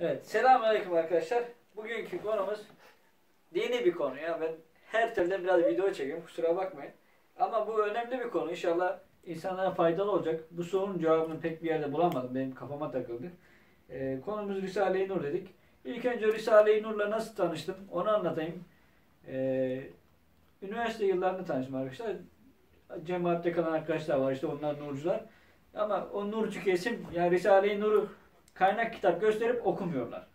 Evet, selamünaleyküm arkadaşlar. Bugünkü konumuz dini bir konu ya. Ben her telden biraz video çekiyorum, kusura bakmayın. Ama bu önemli bir konu. İnşallah insanlara faydalı olacak. Bu sorunun cevabını pek bir yerde bulamadım. Benim kafama takıldı. Ee, konumuz Risale-i Nur dedik. İlk önce Risale-i Nur'la nasıl tanıştım onu anlatayım. Ee, üniversite yıllarında tanıştım arkadaşlar. Cemaatte kalan arkadaşlar var işte onlar nurcular. Ama o nurcu kesim yani Risale-i Nur'u kaynak kitap gösterip okumuyorlar.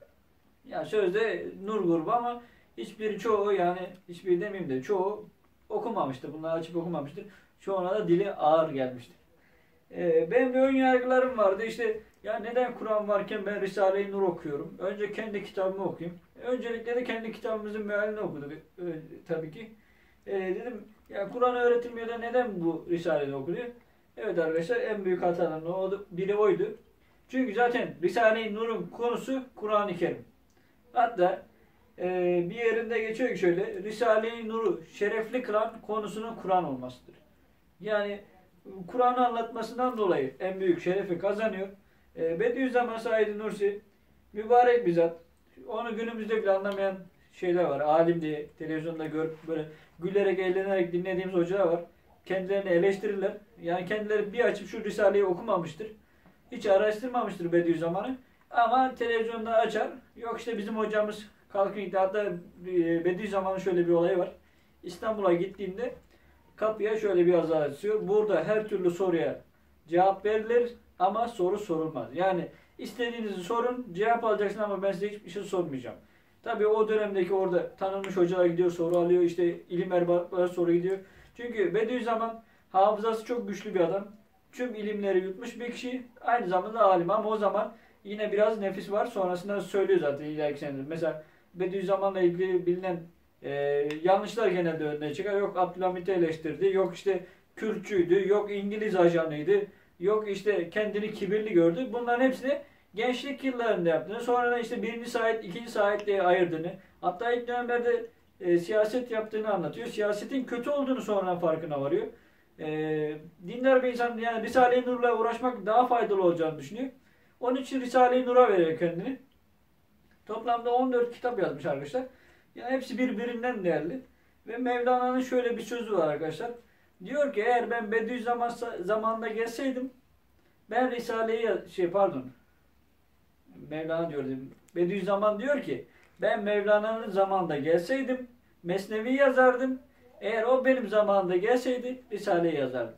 Yani sözde nur grubu ama hiçbiri çoğu yani hiçbiri demeyeyim de çoğu okumamıştır. Bunları açıp okumamıştır. Çoğuna da dili ağır gelmiştir. Ee, benim bir ön yargılarım vardı. İşte ya neden Kur'an varken ben Risale-i Nur okuyorum? Önce kendi kitabımı okuyayım. Öncelikle de kendi kitabımızın mealini okuduk e, tabii ki. E, dedim ya Kur'an öğretilmiyor da neden bu Risale'de okuluyor? Evet arkadaşlar en büyük hatalarından biri oydu. Çünkü zaten Risale-i Nur'un konusu Kur'an-ı Kerim. Hatta e, bir yerinde geçiyor ki şöyle Risale-i Nur'u şerefli kılan konusunun Kur'an olmasıdır. Yani Kur'an'ı anlatmasından dolayı en büyük şerefi kazanıyor. E, Bediüzzaman Said Nursi mübarek bir zat. Onu günümüzde bile anlamayan şeyler var. Alim diye televizyonda görüp böyle gülerek eğlenerek dinlediğimiz hocalar var. Kendilerini eleştirirler. Yani kendileri bir açıp şu Risale'yi okumamıştır. Hiç araştırmamıştır Bediüzzaman'ı. Ama televizyonda açar. Yok işte bizim hocamız kalkın gitti. E, Bediüzzaman'ın şöyle bir olayı var. İstanbul'a gittiğinde kapıya şöyle bir yazı açıyor. Burada her türlü soruya cevap verilir ama soru sorulmaz. Yani istediğinizi sorun, cevap alacaksın ama ben size hiçbir şey sormayacağım. Tabii o dönemdeki orada tanınmış hocalar gidiyor, soru alıyor. işte ilim erbapları soru gidiyor. Çünkü Bediüzzaman hafızası çok güçlü bir adam. Tüm ilimleri yutmuş bir kişi. Aynı zamanda alim ama o zaman yine biraz nefis var. Sonrasında söylüyor zaten ileriki senedir. Mesela Bediüzzaman'la ilgili bilinen e, yanlışlar genelde önüne çıkar. Yok Abdülhamit'i eleştirdi. Yok işte Kürtçüydü. Yok İngiliz ajanıydı. Yok işte kendini kibirli gördü. Bunların hepsini gençlik yıllarında yaptığını, sonra da işte birinci Said, ikinci Said diye ayırdığını, hatta ilk dönemlerde e, siyaset yaptığını anlatıyor. Siyasetin kötü olduğunu sonradan farkına varıyor. E, dindar bir insan yani Risale-i Nur'la uğraşmak daha faydalı olacağını düşünüyor. Onun için Risale-i Nur'a veriyor kendini. Toplamda 14 kitap yazmış arkadaşlar. Yani hepsi birbirinden değerli. Ve Mevlana'nın şöyle bir sözü var arkadaşlar. Diyor ki eğer ben Bediüzzaman zamanında gelseydim ben Risale'yi şey pardon Mevlana diyor Bediüzzaman diyor ki ben Mevlana'nın zamanında gelseydim Mesnevi yazardım. Eğer o benim zamanında gelseydi Risale'yi yazardım.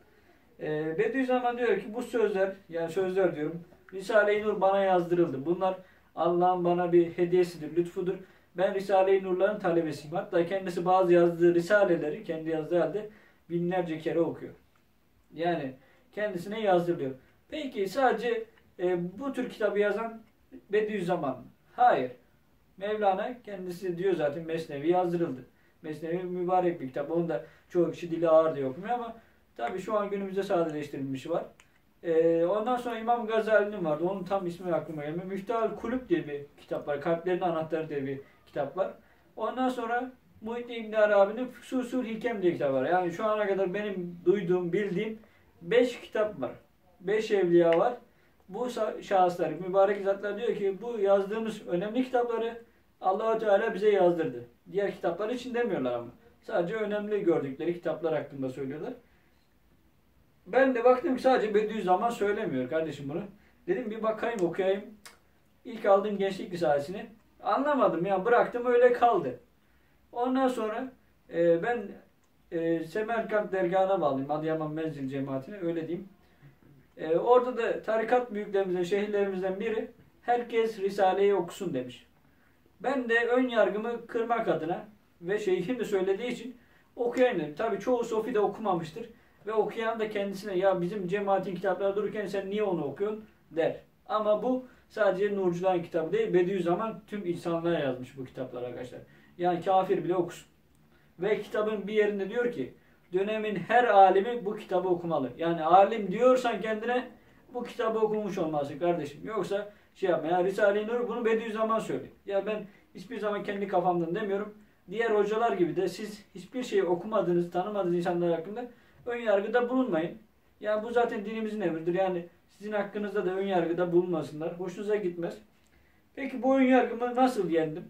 Ee, Bediüzzaman diyor ki bu sözler yani sözler diyorum Risale-i Nur bana yazdırıldı. Bunlar Allah'ın bana bir hediyesidir, lütfudur. Ben Risale-i Nur'ların talebesiyim. Hatta kendisi bazı yazdığı risaleleri kendi yazdığı halde binlerce kere okuyor. Yani kendisine yazdırıyor. Peki sadece e, bu tür kitabı yazan Bediüzzaman Hayır. Mevlana kendisi diyor zaten Mesnevi yazdırıldı. Mesnevi mübarek bir kitap. Onu da çoğu kişi dili ağır diye okumuyor ama tabii şu an günümüzde sadeleştirilmişi var. Ee, ondan sonra İmam Gazali'nin vardı. Onun tam ismi aklıma gelmiyor. Müftahal Kulüp diye bir kitap var. Kalplerin Anahtarı diye bir kitap var. Ondan sonra Muhittin İbn Arabi'nin Fususul Hikem diye kitap var. Yani şu ana kadar benim duyduğum, bildiğim 5 kitap var. 5 evliya var. Bu şahıslar, mübarek zatlar diyor ki bu yazdığımız önemli kitapları Allahu Teala bize yazdırdı. Diğer kitaplar için demiyorlar ama. Sadece önemli gördükleri kitaplar hakkında söylüyorlar. Ben de baktım ki sadece Bediüzzaman söylemiyor kardeşim bunu. Dedim bir bakayım okuyayım. İlk aldığım gençlik risalesini anlamadım ya bıraktım öyle kaldı. Ondan sonra e, ben e, Semerkant dergahına bağlıyım. Adıyaman Menzil cemaatine öyle diyeyim. E, orada da tarikat büyüklerimizden, şehirlerimizden biri herkes Risale'yi okusun demiş. Ben de ön yargımı kırmak adına ve şeyhim de söylediği için okuyayım dedim. Tabii çoğu Sofi de okumamıştır. Ve okuyan da kendisine ya bizim cemaatin kitapları dururken sen niye onu okuyorsun der. Ama bu sadece Nurcuların kitabı değil. Bediüzzaman tüm insanlara yazmış bu kitapları arkadaşlar. Yani kafir bile okusun. Ve kitabın bir yerinde diyor ki dönemin her alimi bu kitabı okumalı. Yani alim diyorsan kendine bu kitabı okumuş olmalısın kardeşim. Yoksa şey yapma ya Risale-i Nur bunu Bediüzzaman söylüyor. Ya ben hiçbir zaman kendi kafamdan demiyorum. Diğer hocalar gibi de siz hiçbir şey okumadığınız, tanımadığınız insanlar hakkında ön yargıda bulunmayın. Yani bu zaten dinimizin emridir. Yani sizin hakkınızda da ön yargıda bulunmasınlar. Hoşunuza gitmez. Peki bu ön yargımı nasıl yendim?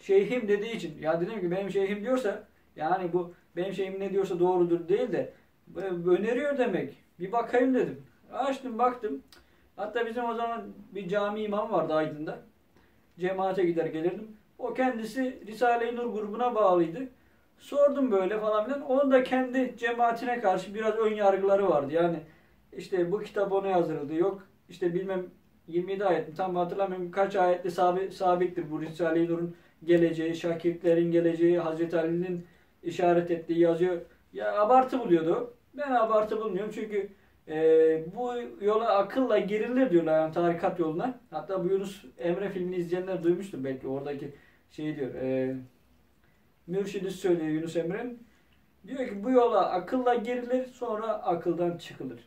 Şeyhim dediği için. Ya dedim ki benim şeyhim diyorsa yani bu benim şeyhim ne diyorsa doğrudur değil de öneriyor demek. Bir bakayım dedim. Açtım baktım. Hatta bizim o zaman bir cami imam vardı Aydın'da. Cemaate gider gelirdim. O kendisi Risale-i Nur grubuna bağlıydı. Sordum böyle falan filan. Onun da kendi cemaatine karşı biraz ön yargıları vardı. Yani işte bu kitap ona yazıldı. Yok işte bilmem 27 ayet mi tam hatırlamıyorum kaç ayette sabit, sabittir bu Risale-i Nur'un geleceği, şakirtlerin geleceği, Hazreti Ali'nin işaret ettiği yazıyor. Ya abartı buluyordu. Ben abartı bulmuyorum çünkü e, bu yola akılla girilir diyorlar yani tarikat yoluna. Hatta bu Yunus Emre filmini izleyenler duymuştur belki oradaki şey diyor. E, Mürşidi söylüyor Yunus Emre'nin. Diyor ki bu yola akılla girilir sonra akıldan çıkılır.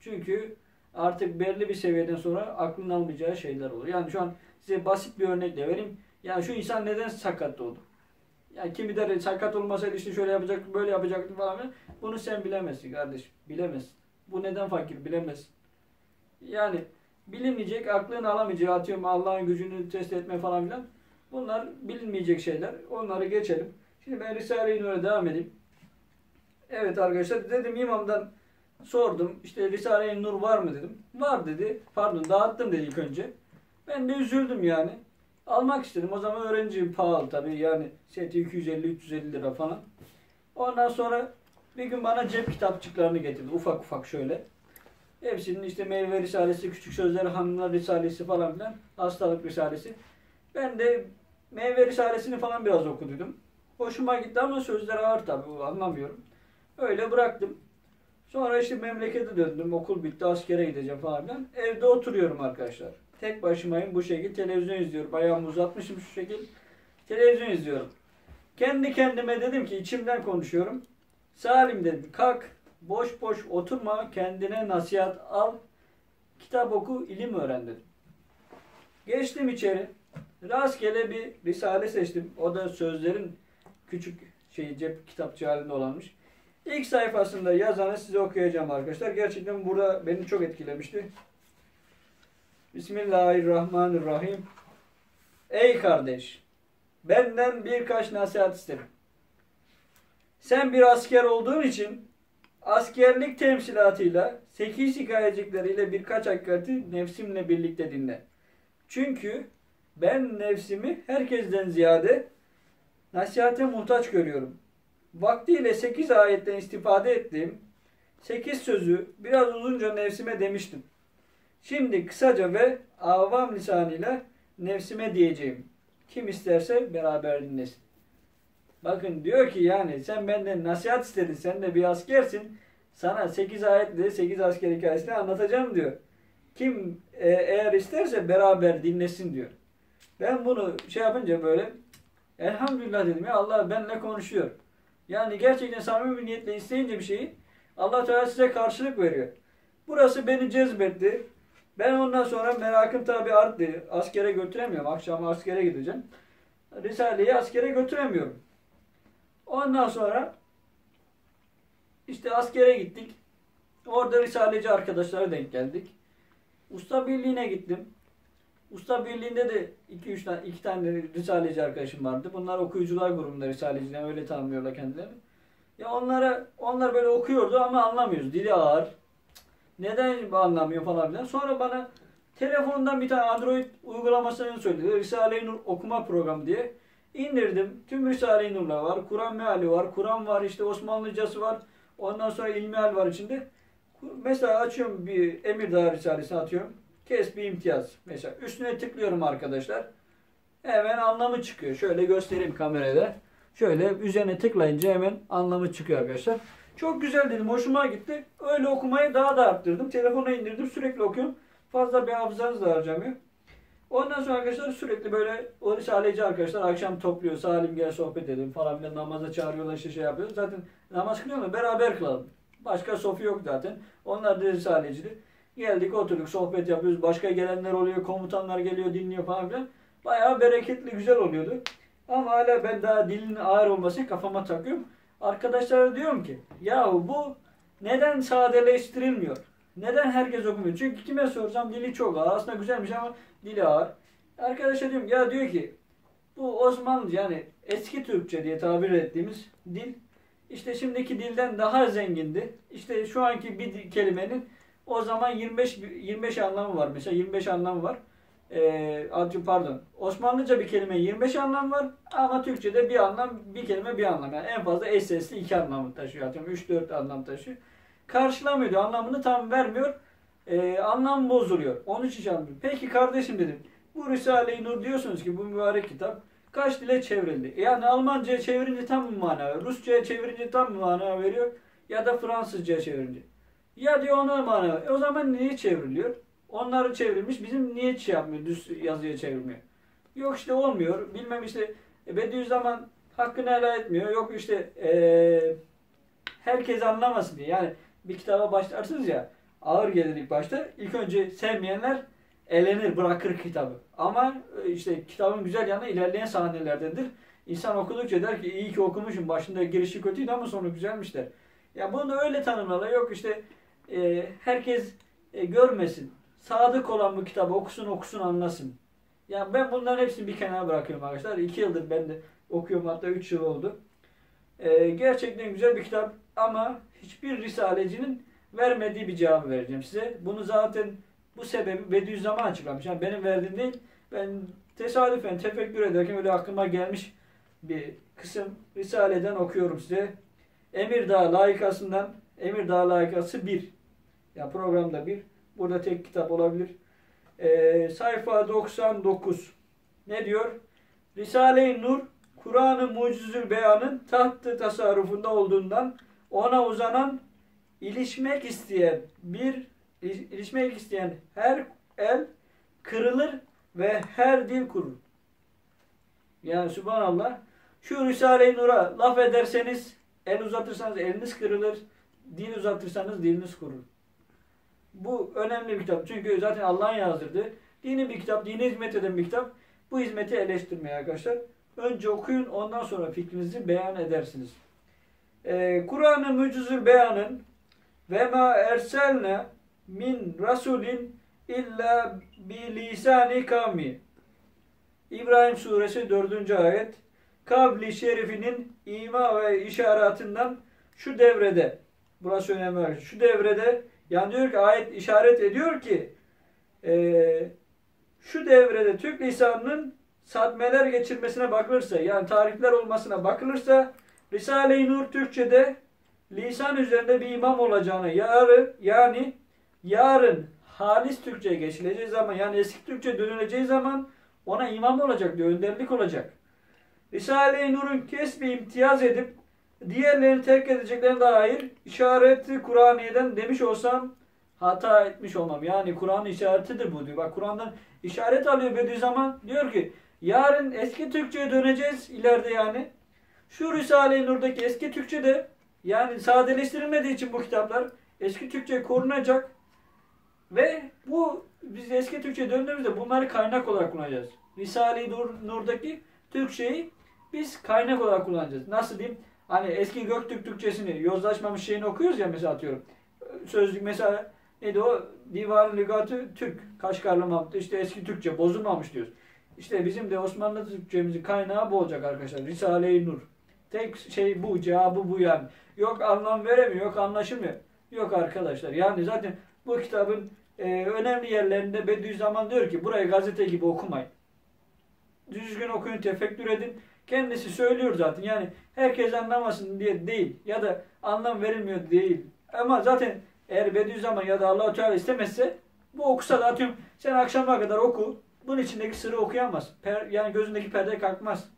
Çünkü artık belli bir seviyeden sonra aklın almayacağı şeyler olur. Yani şu an size basit bir örnekle vereyim. Yani şu insan neden sakat doğdu? Yani kimi der sakat olmasaydı işte şöyle yapacak, böyle yapacaktı falan. Bunu sen bilemezsin kardeşim. Bilemezsin. Bu neden fakir bilemezsin. Yani bilinmeyecek, aklın alamayacağı atıyorum Allah'ın gücünü test etme falan filan. Bunlar bilinmeyecek şeyler. Onları geçelim. Şimdi ben Risale-i Nur'a devam edeyim. Evet arkadaşlar dedim imamdan sordum. İşte Risale-i Nur var mı dedim. Var dedi. Pardon dağıttım dedi ilk önce. Ben de üzüldüm yani. Almak istedim. O zaman öğrenci pahalı tabii. Yani seti 250-350 lira falan. Ondan sonra bir gün bana cep kitapçıklarını getirdi. Ufak ufak şöyle. Hepsinin işte meyve risalesi, küçük sözler, hanımlar risalesi falan filan. Hastalık risalesi. Ben de meyve risalesini falan biraz okuduydum. Hoşuma gitti ama sözler ağır tabii. Anlamıyorum. Öyle bıraktım. Sonra işte memlekete döndüm. Okul bitti. Askere gideceğim falan filan. Evde oturuyorum arkadaşlar. Tek başımayım bu şekilde televizyon izliyorum. Ayağımı uzatmışım şu şekilde. Televizyon izliyorum. Kendi kendime dedim ki içimden konuşuyorum. Salim dedim kalk boş boş oturma kendine nasihat al. Kitap oku ilim öğren dedim. Geçtim içeri. Rastgele bir risale seçtim. O da sözlerin küçük şey cep kitapçı halinde olanmış. İlk sayfasında yazanı size okuyacağım arkadaşlar. Gerçekten burada beni çok etkilemişti. Bismillahirrahmanirrahim. Ey kardeş, benden birkaç nasihat isterim. Sen bir asker olduğun için askerlik temsilatıyla, sekiz hikayecikleriyle birkaç hakikati nefsimle birlikte dinle. Çünkü ben nefsimi herkesten ziyade nasihate muhtaç görüyorum. Vaktiyle sekiz ayetten istifade ettiğim sekiz sözü biraz uzunca nefsime demiştim. Şimdi kısaca ve avam lisanıyla nefsime diyeceğim. Kim isterse beraber dinlesin. Bakın diyor ki yani sen benden nasihat istedin. Sen de bir askersin. Sana 8 ayetle 8 asker hikayesini anlatacağım diyor. Kim e, eğer isterse beraber dinlesin diyor. Ben bunu şey yapınca böyle elhamdülillah dedim ya Allah benimle konuşuyor. Yani gerçekten samimi bir niyetle isteyince bir şeyi Allah Teala size karşılık veriyor. Burası beni cezbetti. Ben ondan sonra merakım tabi arttı. Askere götüremiyorum. Akşam askere gideceğim. Risale'yi askere götüremiyorum. Ondan sonra işte askere gittik. Orada Risaleci arkadaşlara denk geldik. Usta Birliği'ne gittim. Usta Birliği'nde de 2-3 tane, iki tane Risaleci arkadaşım vardı. Bunlar okuyucular grubunda Risaleciler öyle tanımlıyorlar kendilerini. Ya onlara onlar böyle okuyordu ama anlamıyoruz. Dili ağır. Neden anlamıyor falan filan. Sonra bana telefondan bir tane Android uygulamasını söyledi. Risale-i Nur okuma programı diye. İndirdim. Tüm Risale-i Nur'la var. Kur'an meali var. Kur'an var. işte Osmanlıcası var. Ondan sonra ilmihal var içinde. Mesela açıyorum bir Emirdağ Risalesini atıyorum. Kes bir imtiyaz. Mesela üstüne tıklıyorum arkadaşlar. Hemen anlamı çıkıyor. Şöyle göstereyim kamerada. Şöyle üzerine tıklayınca hemen anlamı çıkıyor arkadaşlar. Çok güzel dedim. Hoşuma gitti. Öyle okumayı daha da arttırdım. Telefona indirdim. Sürekli okuyorum. Fazla bir hafızanız da harcamıyor. Ondan sonra arkadaşlar sürekli böyle o risaleci arkadaşlar akşam topluyor. Salim gel sohbet edelim falan filan namaza çağırıyorlar işte şey yapıyor. Zaten namaz kılıyor mu? Beraber kılalım. Başka sofi yok zaten. Onlar da risalecili. Geldik oturduk sohbet yapıyoruz. Başka gelenler oluyor. Komutanlar geliyor dinliyor falan filan. Bayağı bereketli güzel oluyordu. Ama hala ben daha dilin ağır olması kafama takıyorum. Arkadaşlara diyorum ki yahu bu neden sadeleştirilmiyor? Neden herkes okumuyor? Çünkü kime sorsam dili çok ağır. Aslında güzelmiş ama dili ağır. Arkadaşa diyorum ya diyor ki bu Osmanlıca yani eski Türkçe diye tabir ettiğimiz dil işte şimdiki dilden daha zengindi. İşte şu anki bir kelimenin o zaman 25 25 anlamı var. Mesela 25 anlamı var. Ee, pardon. Osmanlıca bir kelime 25 anlam var ama Türkçe'de bir anlam, bir kelime bir anlam. Yani en fazla eş sesli iki anlamı taşıyor. Atıyorum 3-4 anlam taşıyor. Karşılamıyor Anlamını tam vermiyor. Ee, anlam bozuluyor. Onun için şey Peki kardeşim dedim. Bu Risale-i Nur diyorsunuz ki bu mübarek kitap kaç dile çevrildi? Yani Almanca'ya çevirince tam bir mana veriyor. Rusça'ya çevirince tam bir mana veriyor. Ya da Fransızca'ya çevirince. Ya diyor ona mana veriyor. E o zaman niye çevriliyor? Onları çevrilmiş. Bizim niye şey yapmıyor? Düz yazıya çevirmiyor. Yok işte olmuyor. Bilmem işte e, Bediüzzaman hakkını helal etmiyor. Yok işte ee, herkes anlamasın diye. Yani bir kitaba başlarsınız ya ağır gelir ilk başta. İlk önce sevmeyenler elenir, bırakır kitabı. Ama e, işte kitabın güzel yanı ilerleyen sahnelerdendir. İnsan okudukça der ki iyi ki okumuşum. Başında girişi kötüydü ama sonu güzelmiş der. Ya bunu öyle tanımlarlar. Yok işte e, herkes e, görmesin. Sadık olan bu kitabı okusun okusun anlasın. Ya ben bunların hepsini bir kenara bırakıyorum arkadaşlar. İki yıldır ben de okuyorum hatta üç yıl oldu. E, gerçekten güzel bir kitap ama hiçbir risalecinin vermediği bir cevabı vereceğim size. Bunu zaten bu sebebi Bediüzzaman açıklamış. Yani benim verdiğim değil. Ben tesadüfen tefekkür ederken öyle aklıma gelmiş bir kısım Risale'den okuyorum size. Emirdağ layıkasından Emirdağ layıkası 1. Ya yani programda bir. Burada tek kitap olabilir. Ee, sayfa 99. Ne diyor? Risale-i Nur Kur'an-ı Mucizül Beyan'ın tahtı tasarrufunda olduğundan ona uzanan ilişmek isteyen bir ilişmek isteyen her el kırılır ve her dil kurur. Yani subhanallah şu Risale-i Nur'a laf ederseniz el uzatırsanız eliniz kırılır. Dil uzatırsanız diliniz kurur. Bu önemli bir kitap. Çünkü zaten Allah'ın yazdırdığı dini bir kitap, dine hizmet eden bir kitap. Bu hizmeti eleştirmeye arkadaşlar. Önce okuyun ondan sonra fikrinizi beyan edersiniz. Ee, Kur'an-ı Beyan'ın ve ma erselne min rasulin illa bi lisani kavmi. İbrahim suresi 4. ayet. Kavli şerifinin ima ve işaratından şu devrede burası önemli. Şu devrede yani diyor ki ayet işaret ediyor ki e, şu devrede Türk lisanının satmeler geçirmesine bakılırsa yani tarihler olmasına bakılırsa Risale-i Nur Türkçe'de lisan üzerinde bir imam olacağını yarı yani yarın halis Türkçe'ye geçileceği zaman yani eski Türkçe dönüleceği zaman ona imam olacak diyor, önderlik olacak. Risale-i Nur'un kesbi imtiyaz edip diğerlerini terk edeceklerine dair işareti Kur'aniye'den demiş olsam hata etmiş olmam. Yani Kur'an'ın işaretidir bu diyor. Bak Kur'an'dan işaret alıyor Bediüzzaman. Diyor ki yarın eski Türkçe'ye döneceğiz ileride yani. Şu Risale-i Nur'daki eski Türkçe de yani sadeleştirilmediği için bu kitaplar eski Türkçe korunacak. Ve bu biz eski Türkçe döndüğümüzde bunları kaynak olarak kullanacağız. Risale-i Nur, Nur'daki Türkçeyi biz kaynak olarak kullanacağız. Nasıl diyeyim? Hani eski Göktürk Türkçesini yozlaşmamış şeyini okuyoruz ya mesela atıyorum. Sözlük mesela neydi o? Divan Lügatı Türk. Kaşgarlı Mahmut. İşte eski Türkçe bozulmamış diyoruz. İşte bizim de Osmanlı Türkçemizin kaynağı bu olacak arkadaşlar. Risale-i Nur. Tek şey bu, cevabı bu yani. Yok anlam veremiyor, yok anlaşılmıyor. Yok arkadaşlar. Yani zaten bu kitabın e, önemli yerlerinde Bediüzzaman diyor ki burayı gazete gibi okumayın. Düzgün okuyun, tefekkür edin. Kendisi söylüyor zaten. Yani herkes anlamasın diye değil. Ya da anlam verilmiyor değil. Ama zaten eğer Bediüzzaman ya da allah Teala istemezse bu okusa da atıyorum sen akşama kadar oku. Bunun içindeki sırrı okuyamaz. Per, yani gözündeki perde kalkmaz.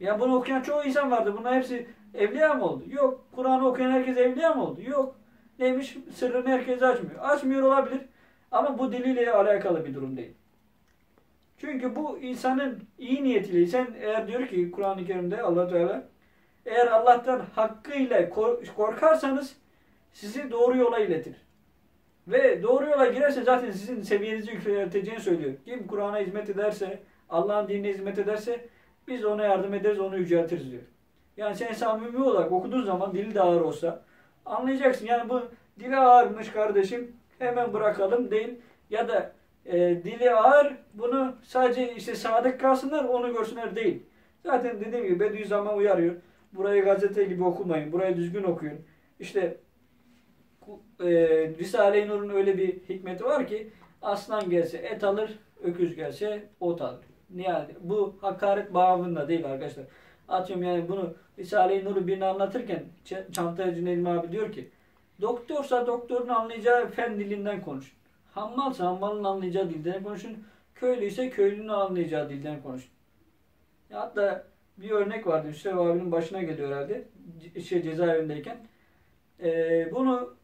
Ya bunu okuyan çoğu insan vardı. Bunlar hepsi evliya mı oldu? Yok. Kur'an'ı okuyan herkes evliya mı oldu? Yok. Neymiş? Sırrını herkes açmıyor. Açmıyor olabilir. Ama bu diliyle alakalı bir durum değil. Çünkü bu insanın iyi niyetiyle sen eğer diyor ki Kur'an-ı Kerim'de Allah Teala eğer Allah'tan hakkıyla korkarsanız sizi doğru yola iletir. Ve doğru yola girerse zaten sizin seviyenizi yükselteceğini söylüyor. Kim Kur'an'a hizmet ederse, Allah'ın dinine hizmet ederse biz ona yardım ederiz, onu yüceltiriz diyor. Yani sen samimi olarak okuduğun zaman dili de ağır olsa anlayacaksın. Yani bu dili ağırmış kardeşim hemen bırakalım değil. Ya da e, dili ağır. Bunu sadece işte sadık kalsınlar onu görsünler değil. Zaten dediğim gibi Bediüzzaman uyarıyor. Burayı gazete gibi okumayın. Burayı düzgün okuyun. İşte e, Risale-i Nur'un öyle bir hikmeti var ki aslan gelse et alır, öküz gelse ot alır. Yani bu hakaret bağımında değil arkadaşlar. Atıyorum yani bunu Risale-i Nur'u birine anlatırken Çantaya Cüneyt abi diyor ki doktorsa doktorun anlayacağı fen dilinden konuşun. Hammalsa hammalın anlayacağı dilden konuşun. Köylü ise köylünün anlayacağı dilden konuşun. Hatta bir örnek vardı. Hüseyin abinin başına geliyor herhalde. Şey, cezaevindeyken. Ee, bunu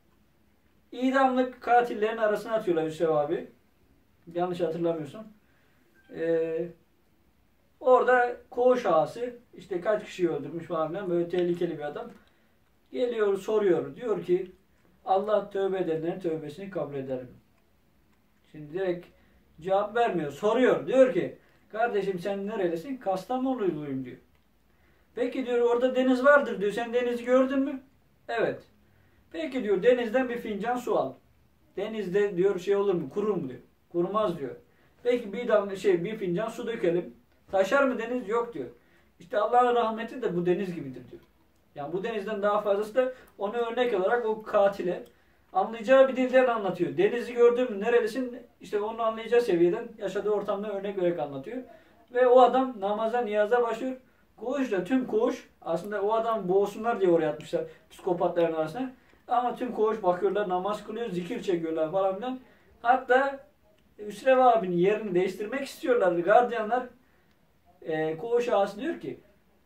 idamlık katillerin arasına atıyorlar Hüseyin abi. Yanlış hatırlamıyorsam. Ee, orada koğuş ağası işte kaç kişiyi öldürmüş falan böyle tehlikeli bir adam. Geliyor soruyor. Diyor ki Allah tövbe edenlerin tövbesini kabul eder mi? Şimdi direkt cevap vermiyor. Soruyor. Diyor ki kardeşim sen nerelisin? Kastamonuluyum diyor. Peki diyor orada deniz vardır diyor. Sen denizi gördün mü? Evet. Peki diyor denizden bir fincan su al. Denizde diyor şey olur mu? Kurur mu diyor. Kurumaz diyor. Peki bir damla şey bir fincan su dökelim. Taşar mı deniz? Yok diyor. İşte Allah'ın rahmeti de bu deniz gibidir diyor. Yani bu denizden daha fazlası da onu örnek alarak o katile anlayacağı bir dilden anlatıyor. Denizi gördün mü nerelisin işte onu anlayacağı seviyeden yaşadığı ortamda örnek vererek anlatıyor. Ve o adam namaza niyaza başlıyor. Koğuş da tüm koğuş aslında o adam boğsunlar diye oraya atmışlar psikopatların arasına. Ama tüm koğuş bakıyorlar namaz kılıyor zikir çekiyorlar falan filan. Hatta Üsrev abinin yerini değiştirmek istiyorlar. Gardiyanlar e, koğuş ağası diyor ki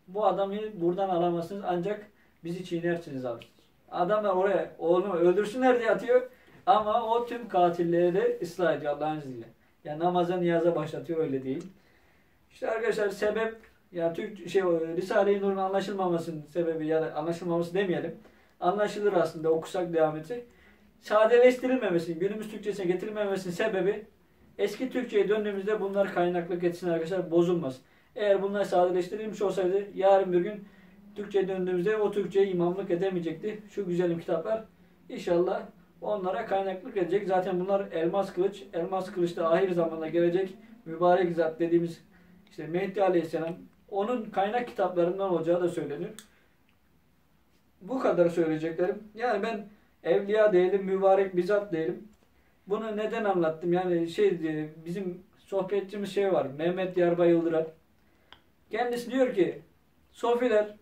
bu adamı buradan alamazsınız ancak bizi çiğnersiniz alırsınız. Adamlar oraya oğlunu öldürsünler diye atıyor. Ama o tüm katilleri de ıslah ediyor Allah'ın izniyle. Yani namaza niyaza başlatıyor öyle değil. İşte arkadaşlar sebep ya Türk şey Risale-i Nur'un anlaşılmamasının sebebi ya da anlaşılmaması demeyelim. Anlaşılır aslında okusak devam etsek. Sadeleştirilmemesinin, günümüz Türkçesine getirilmemesinin sebebi eski Türkçe'ye döndüğümüzde bunlar kaynaklık etsin arkadaşlar bozulmaz. Eğer bunlar sadeleştirilmiş olsaydı yarın bir gün Türkçe'ye döndüğümüzde o Türkçe'ye imamlık edemeyecekti. Şu güzelim kitaplar inşallah onlara kaynaklık edecek. Zaten bunlar elmas kılıç. Elmas kılıç da ahir zamanda gelecek mübarek zat dediğimiz işte Mehdi Aleyhisselam onun kaynak kitaplarından olacağı da söyleniyor. Bu kadar söyleyeceklerim. Yani ben evliya değilim, mübarek bir değilim. Bunu neden anlattım? Yani şey bizim sohbetçimiz şey var. Mehmet Yarbay Yıldıran. Kendisi diyor ki Sofiler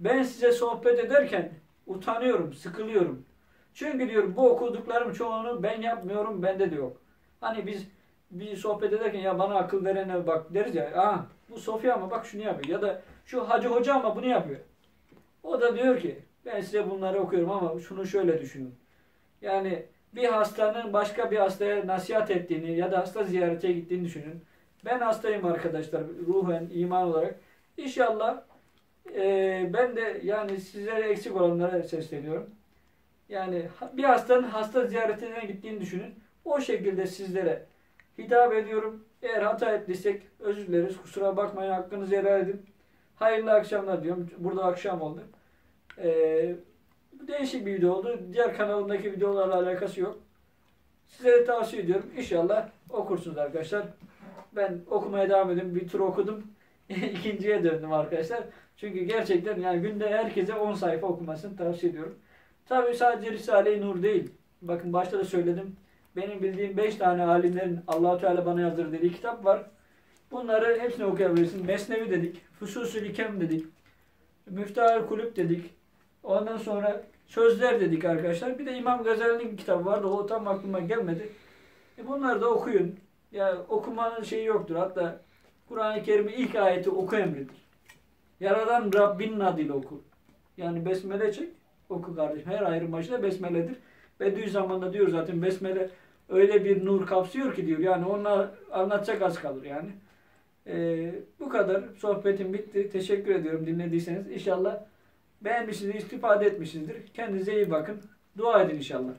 ben size sohbet ederken utanıyorum, sıkılıyorum. Çünkü diyor bu okuduklarım çoğunu ben yapmıyorum, bende de yok. Hani biz bir sohbet ederken ya bana akıl verene bak deriz ya. Aa bu Sofya ama bak şunu yapıyor. Ya da şu hacı hoca ama bunu yapıyor. O da diyor ki ben size bunları okuyorum ama şunu şöyle düşünün. Yani bir hastanın başka bir hastaya nasihat ettiğini ya da hasta ziyarete gittiğini düşünün. Ben hastayım arkadaşlar ruhen, iman olarak. İnşallah e, ben de yani sizlere eksik olanlara sesleniyorum. Yani bir hastanın hasta ziyaretine gittiğini düşünün. O şekilde sizlere hitap ediyorum. Eğer hata ettiysek özür dileriz. Kusura bakmayın. Hakkınızı helal edin. Hayırlı akşamlar diyorum. Burada akşam oldu. Ee, değişik bir video oldu. Diğer kanalımdaki videolarla alakası yok. Size de tavsiye ediyorum. İnşallah okursunuz arkadaşlar. Ben okumaya devam edeyim. Bir tur okudum. İkinciye döndüm arkadaşlar. Çünkü gerçekten yani günde herkese 10 sayfa okumasını tavsiye ediyorum. Tabi sadece Risale-i Nur değil. Bakın başta da söyledim. Benim bildiğim 5 tane alimlerin Allahu Teala bana yazdırdığı dediği kitap var. Bunları hepsini okuyabilirsin. Mesnevi dedik. Fususül İkem dedik. Müftahar Kulüp dedik. Ondan sonra Sözler dedik arkadaşlar. Bir de İmam Gazali'nin kitabı vardı. O tam aklıma gelmedi. E bunları da okuyun. Ya okumanın şeyi yoktur. Hatta Kur'an-ı Kerim'in ilk ayeti oku emridir. Yaradan Rabbinin adıyla oku. Yani besmele çek, oku kardeşim. Her ayrım başında besmeledir. Bediüzzaman'da diyor zaten besmele öyle bir nur kapsıyor ki diyor. Yani onu anlatacak az kalır yani. Ee, bu kadar. Sohbetim bitti. Teşekkür ediyorum dinlediyseniz. İnşallah beğenmişsiniz, istifade etmişsinizdir. Kendinize iyi bakın. Dua edin inşallah.